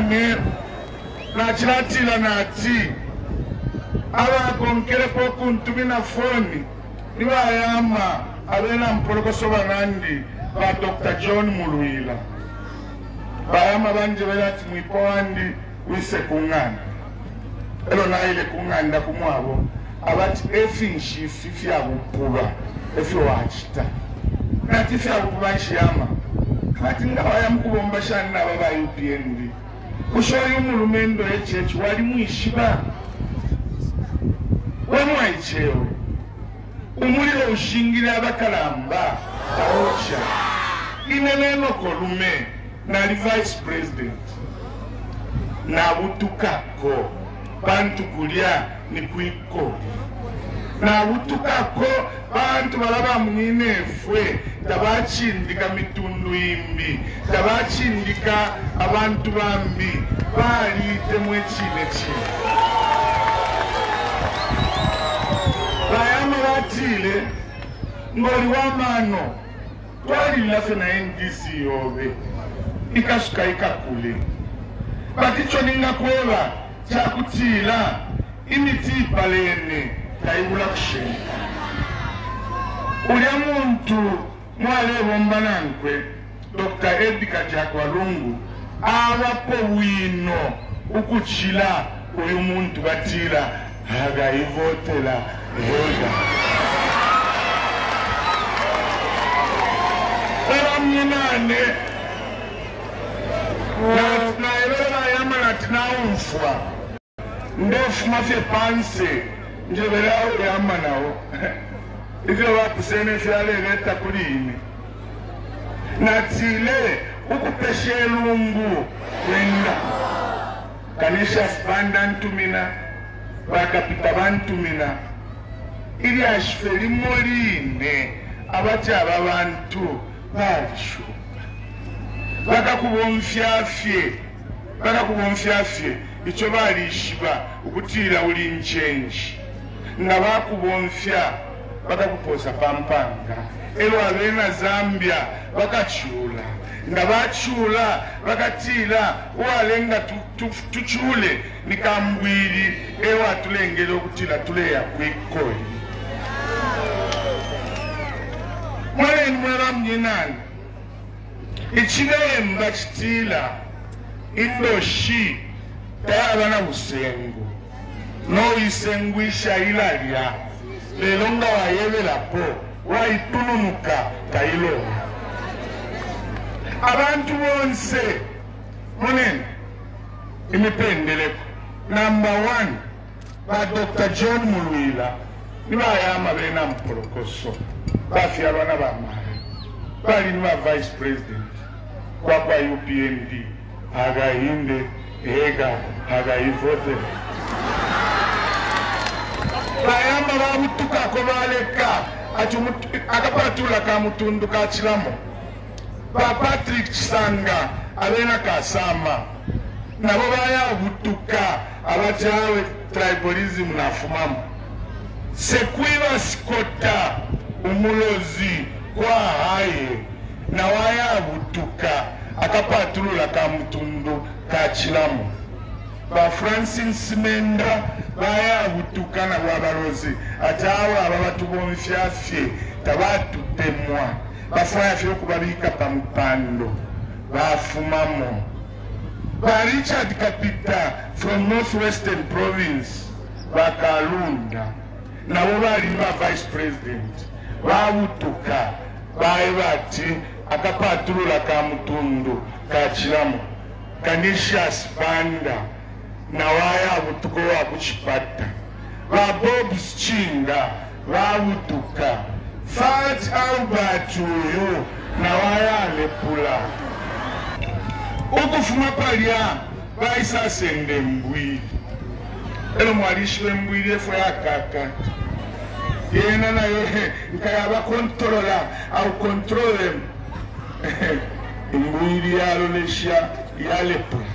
vanhe vachiratira nhatsi ava kongere kokuntumina foni nivayama avena mupolokoso vanandi vadr john muluyila vayama vandi vevati mwipa wandi uise kung'ana elo nai lekung'anda kumwavo avati efi nxifi fyakupuva efi wachita nati fyakupuva chiyama vati ngavaya mukuvomba xani nava va upnd kushoyo mulumendo echechi wali mwishiba wamwaichewe umuliro ushingile abakalamba aocha inenenoko lume nali vice president nabutukako bantu kulya ni nautukako vantu valava mwinefwe tavachindika mitundu imbi tavachindika vantu vambi vaite mwechine chine vayama vatile ngori wa mano twalilafe na ndc yove ikasvika ikakule vati choninga kweva chakutila imiti ibhalene kayigula kusinga ulya muntu mwalebomba nankwe dr edika jakwalungu awapo wino ukuchila uyu muntu batila akayivotela hega abamncinane nayelobayama nathi nawumfwa ndofuma fye panse njoberawo yamanawo ivyo wakusemesale leta kulini natsile ukupeshe lungu kwenda kanisha sipanda ntumina bakapita bantumina ili ashife limo line abatyaba bantu balishuka bakakuba omufyafye bakakuba omufyafye ikyo balishiba ukutiira uli nchenji nga bakubonfya bakakupoosa pampanga elwaliro na zambia bakacyula nga bacyula bakatiila wale nga tucyule nikambwili ewatulengela okutila tuleya kwikoyi mwaleni mwabamnyinani ichilemba chitila indoshi tayaba na busengo noisengwisha ilalia lelo nga wayevela po waitulunuka kailoa abantu bonse munene imipendeleko number one badr john mulwila nibayama bena mpolokoso bafya bana bamaye bali niba vice president kwakwa upnd akahinde ega akaivotela ayambala omutuko akobaleka akapatula kamutundu kakiramu ba patrick kisanga abena kasama nabo baya obutuka abatyawe tribalism nafumamu sekwiba sikota omulozi kwahaye nawaya abutuka akapatulula kamutundu kakiramu vafrancin simenda vaya hutukana wa valozi ati avo ava vatu vomfyafye tavatupemwa vafuafye okuvavika pamupando vafumamo va richard kapita from northwestern province vakalunda navo vari vavice president vautuka vai vati e akapatulula kamutundu kachiramo kanisius bande nawaayabutuko wakukifatta babobusikinga babutuka fat albert oyo nawayalepula okufuma palya baisasenda embwiri eno mwalishi wembwiri efo yakakati yena nayo nkayabakontorola aukontrole embwiri yalolesha yalepula